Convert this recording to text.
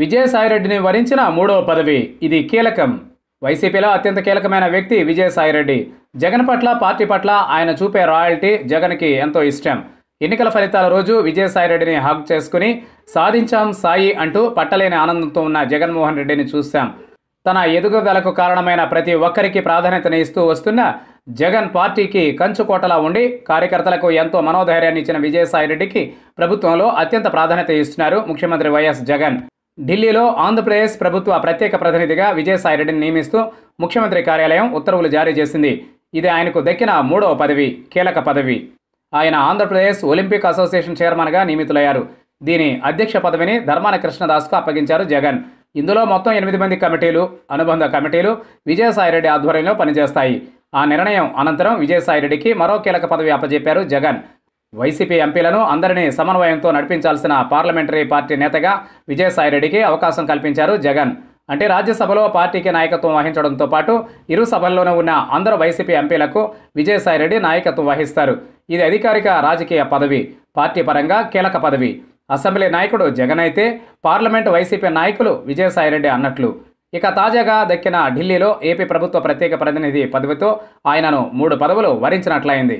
విజయసాయిరెడ్డిని వరించిన మూడవ పదవి. ఇది కీలకం. వైసీపీలో అత్యంత కీలకమైన వ్యక్తి విజయసాయిరెడ్డి. జగన్ పట్ల పార్టీ పట్ల ఆయన చూపే రాయల్టీ జగన్కి ఎంతో ఇష్టం. ఎన్నికల ఫలితాల రోజు విజయసాయిరెడ్డిని హగ్ చేసుకుని సాధించాం సాయి అంటూ పట్టలేని ఆనందంతో ఉన్న జగన్మోహన్ రెడ్డిని చూశాం. తన ఎదుగుదలకు కారణమైన ప్రతి ఒక్కరికి ప్రాధాన్యతని ఇస్తూ వస్తున్న జగన్ పార్టీకి కంచుకోటలా ఉండి కార్యకర్తలకు ఎంతో మనోధైర్యాన్ని ఇచ్చిన విజయసాయిరెడ్డికి ప్రభుత్వంలో అత్యంత ప్రాధాన్యత ఇస్తున్నారు ముఖ్యమంత్రి వైఎస్ జగన్. ఢిల్లీలో ఆంధ్రప్రదేశ్ ప్రభుత్వ ప్రత్యేక ప్రతినిధిగా విజయసాయిరెడ్డిని నియమిస్తూ ముఖ్యమంత్రి కార్యాలయం ఉత్తర్వులు జారీ చేసింది. ఇది ఆయనకు దక్కిన మూడవ పదవి కీలక పదవి. ఆయన ఆంధ్రప్రదేశ్ ఒలింపిక్ అసోసియేషన్ చైర్మన్గా నియమితులయ్యారు. దీని అధ్యక్ష పదవిని ధర్మాన కృష్ణదాస్కు అప్పగించారు జగన్. ఇందులో మొత్తం ఎనిమిది మంది కమిటీలు అనుబంధ కమిటీలు విజయసాయిరెడ్డి ఆధ్వర్యంలో పనిచేస్తాయి. ఆ నిర్ణయం అనంతరం విజయసాయిరెడ్డికి మరో కీలక పదవి అప్పజెప్పారు జగన్. వైసీపీ ఎంపీలను అందరినీ సమన్వయంతో నడిపించాల్సిన పార్లమెంటరీ పార్టీ నేతగా విజయసాయిరెడ్డికి అవకాశం కల్పించారు జగన్. అంటే రాజ్యసభలో పార్టీకి నాయకత్వం వహించడంతో పాటు ఇరు సభల్లోనూ ఉన్న అందరు వైసీపీ ఎంపీలకు విజయసాయిరెడ్డి నాయకత్వం వహిస్తారు. ఇది అధికారిక రాజకీయ పదవి పార్టీ పరంగా కీలక పదవి. అసెంబ్లీ నాయకుడు జగన్ అయితే పార్లమెంటు వైసీపీ నాయకులు విజయసాయిరెడ్డి అన్నట్లు. ఇక తాజాగా దక్కిన ఢిల్లీలో ఏపీ ప్రభుత్వ ప్రత్యేక ప్రతినిధి పదవితో ఆయనను మూడు పదవులు వరించినట్లయింది.